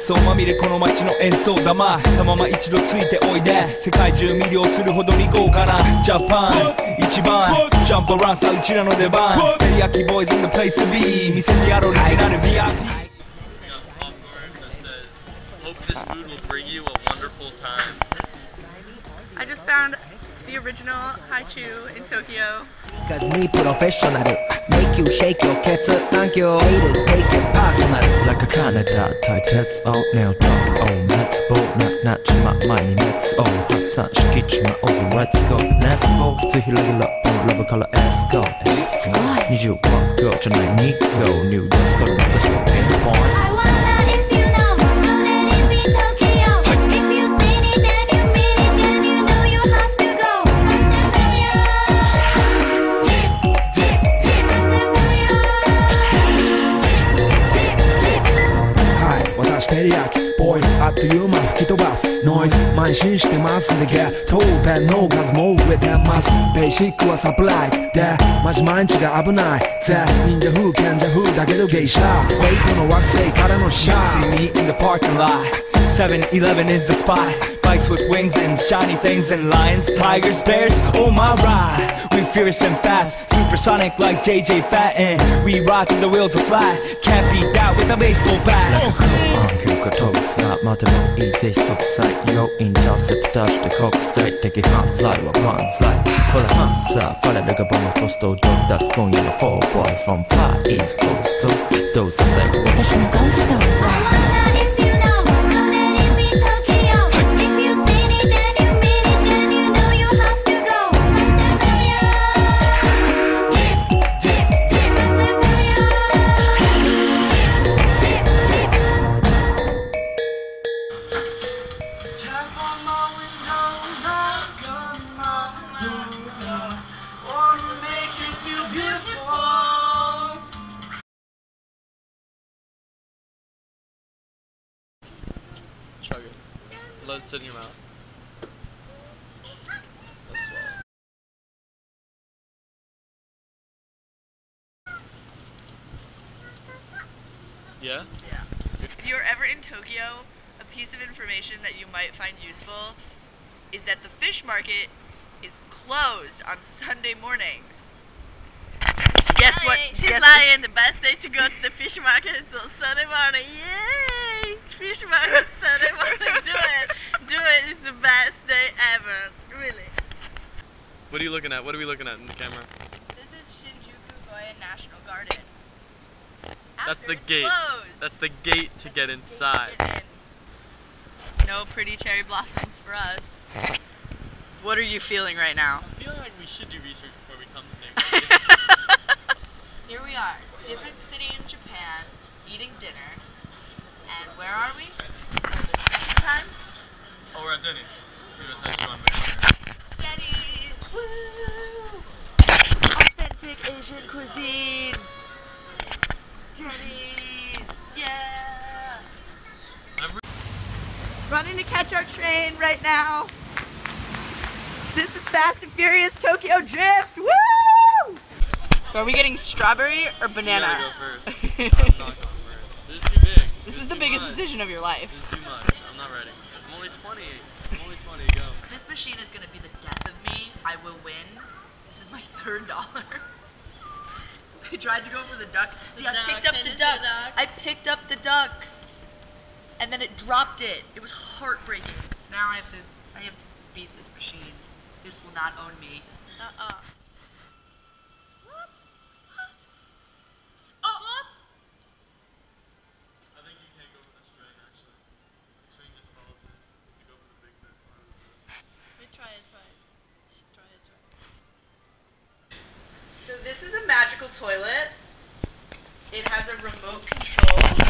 奏まみれこの街の演奏玉たまま一度ついておいで世界中魅了するほどに豪華なジャパン一番ジャンプランさうちらの出番テリヤキボーイズ in the place to be 見せてやろうオリジナル VIP got popcorn that says, "Hope this food will bring you a wonderful time." I just found the original Haichu in Tokyo. Cause me professional Make you shake your cats Thank you Haters take it personal Like a Canada 大鉄をネオトークを熱望ななちま前に熱を発散しきちまおず Let's go Let's go ぜひレギュラーラブから Let's go 20万個じゃない2個入力それ目指しのピンポイント 倹約ボイスあっという間吹き飛ばすノイズ慢心してますんでゲットペンの数も増えてますベーシックはサプライズでマジ毎日が危ないぜ忍者風賢者風だけど芸者フェイクの惑星からのシャー See me in the parking lot. 7-Eleven is the spot. Bikes with wings and shiny things And lions, tigers, bears, oh my ride. We fierce and fast, supersonic like JJ Fad And we rock the wheels of fly. Can't beat that with a baseball bat. までもいいぜ即歳要インターセプターして国際。的犯罪は万歳ほらハンザー彼らがボムポストを出す今夜の4 boys from far east coast どうせ最後私のゴースト feel beautiful. Chug it. Let it sit in your mouth. Let's swallow. Yeah? If you are ever in Tokyo, a piece of information that you might find useful is that the fish market is closed on Sunday mornings. Guess what? She's Guess lying. The best day to go to the fish market is on Sunday morning. Yay! Fish market Sunday morning. Do it. Do it. It's the best day ever. Really. What are you looking at? What are we looking at in the camera? This is Shinjuku Gyoen National Garden. That's After the it's gate. Closed. That's the gate to get inside. Get in. No pretty cherry blossoms for us. What are you feeling right now? I'm feeling like we should do research before we come to Nick. Here we are, different city in Japan, eating dinner. And where are we? For the second time? oh, we're at Denny's. It was nice showing the Denny's! Woo! Authentic Asian cuisine! Denny's! Yeah! Running to catch our train right now. This is Fast and Furious Tokyo Drift! Woo! So are we getting strawberry or You banana? gotta go first. I'm not going first. This is too big. This is is the biggest much. decision of your life. This is too much. I'm not ready. I'm only 20. I'm only 20. Machine is gonna be the death of me. I will win. This is my third dollar. I tried to go for the duck. See, I duck, picked up the it's the duck. duck. I picked up the duck, and then it dropped it. It was heartbreaking. So now I have to, I have to beat this machine. This will not own me. Uh-uh. magical toilet. It has a remote control.